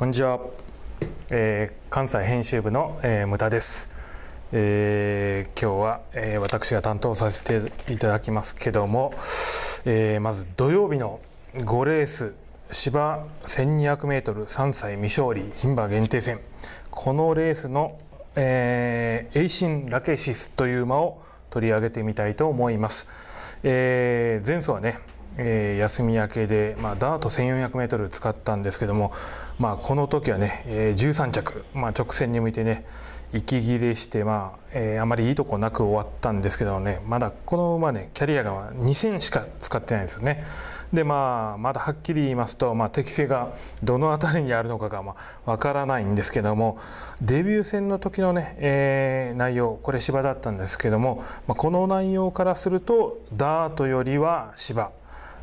こんにちは、えー、関西編集部の、えー、牟田です、えー、今日は、えー、私が担当させていただきますけども、えー、まず土曜日の5レース芝 1200m3 歳未勝利牝馬限定戦。このレースの、えー、エイシン・ラケシスという馬を取り上げてみたいと思います、えー、前走はねえー、休み明けで、まあ、ダート 1400m 使ったんですけども、まあ、この時はね、えー、13着、まあ、直線に向いてね息切れして、まあえー、あまりいいとこなく終わったんですけどねまだこの馬ねキャリアが2000しか使ってないんですよね。でまあまだはっきり言いますと、まあ、適性がどの辺りにあるのかがまあ分からないんですけどもデビュー戦の時のね、えー、内容これ芝だったんですけども、まあ、この内容からするとダートよりは芝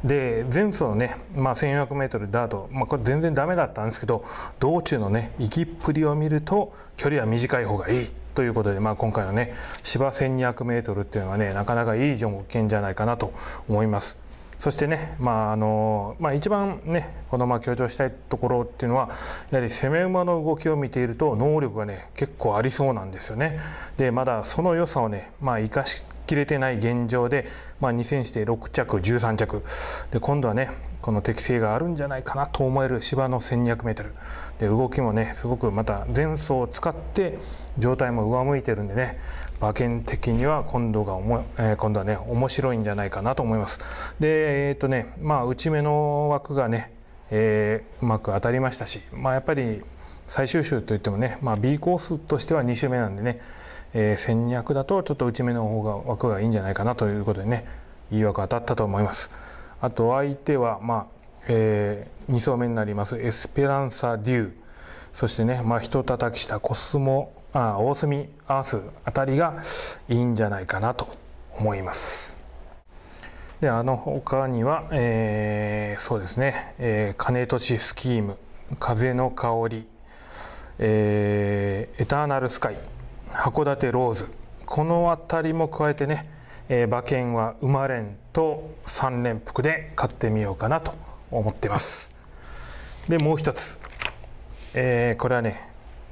で前走のね、まあ、1400m ダート、まあ、これ全然ダメだったんですけど道中のね行きっぷりを見ると距離は短い方がいいということで、まあ、今回のね芝 1200m っていうのはねなかなかいい条件じゃないかなと思います。そしてね、まああのまあ、一番ねこのまま強調したいところっていうのはやはり攻め馬の動きを見ていると能力がね結構ありそうなんですよね。でまだその良さをね、まあ、生かしきれてない現状で、まあ、2戦して6着13着。で今度はねこの適性があるんじゃないかなと思える芝の 1200m で動きもねすごくまた前走を使って状態も上向いてるんでね馬券的には今度がおも、えー、今度はね面白いんじゃないかなと思います。でえー、っとねまあ内目の枠がね、えー、うまく当たりましたしまあやっぱり最終週といってもね、まあ、B コースとしては2週目なんでねえー、1200だとちょっと内目の方が枠がいいんじゃないかなということでねいい枠当たったと思います。あと相手はまあ、えー、2層目になりますエスペランサ・デュー。そしてね、まあ、人叩きしたコスモあ大隅アースあたりがいいんじゃないかなと思います。であの他には、えー、そうですね、えー、金利スキーム風の香り、えー、エターナルスカイ。函館ローズ。この辺りも加えてね、えー、馬券は馬連と3連複で買ってみようかなと思ってます。でもう一つ、えー、これはね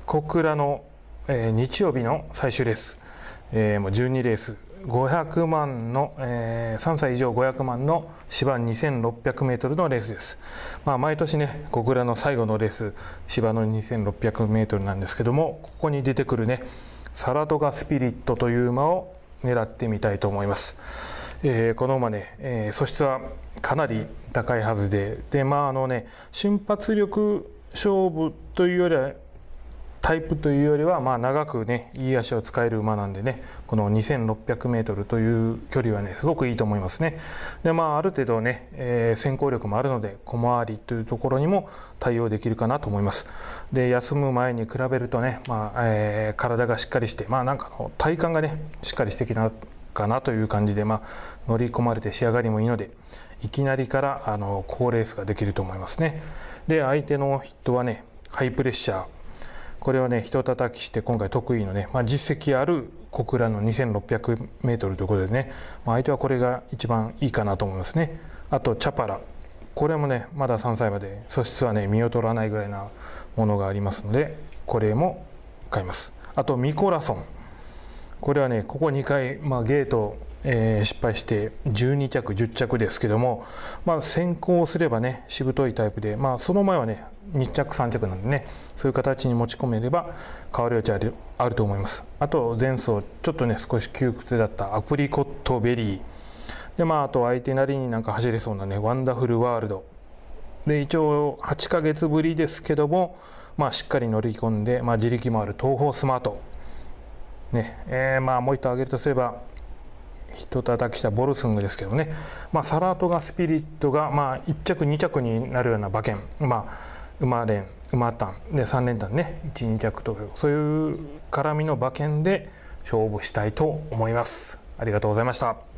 小倉の、えー、日曜日の最終レース、えー、もう12レース。500万の、えー、3歳以上500万の芝 2600m のレースです。まあ、毎年ね、小倉の最後のレース、芝の 2600m なんですけども、ここに出てくるね、サラトガスピリットという馬を狙ってみたいと思います。えー、この馬ね、えー、素質はかなり高いはずで、で、まああのね、瞬発力勝負というよりはタイプというよりは、まあ、長くねいい足を使える馬なんでねこの 2600m という距離はねすごくいいと思いますね。でまあある程度ね、えー、先行力もあるので小回りというところにも対応できるかなと思います。で休む前に比べるとね、まあえー、体がしっかりしてまあなんかの体幹がねしっかりしてきたかなという感じで、まあ、乗り込まれて仕上がりもいいのでいきなりからあの高レースができると思いますね。で相手のヒットはねハイプレッシャーこれはね、人叩きして今回得意のね、まあ、実績ある小倉の2600メートルということでね、まあ、相手はこれが一番いいかなと思いますね。あと、チャパラ。これもね、まだ3歳まで素質はね、見劣らないぐらいなものがありますので、これも買います。あと、ミコラソン。これはね、ここ2回、まあ、ゲートえー、失敗して12着10着ですけども、まあ、先行すればねしぶといタイプで、まあ、その前はね2着3着なんでねそういう形に持ち込めれば変わる余地あると思います。あと前走ちょっとね少し窮屈だったアプリコットベリー。でまああと相手なりになんか走れそうなねワンダフルワールド。で一応8ヶ月ぶりですけどもまあしっかり乗り込んで、まあ、地力もあるトウホウスマート。ねえー、まあもう一頭挙げるとすればひと叩きしたボルスングですけどね、まあ、サラトガスピリットが、まあ、1着2着になるような馬券、まあ、馬連馬単。で3連単ね。12着とそういう絡みの馬券で勝負したいと思います。ありがとうございました。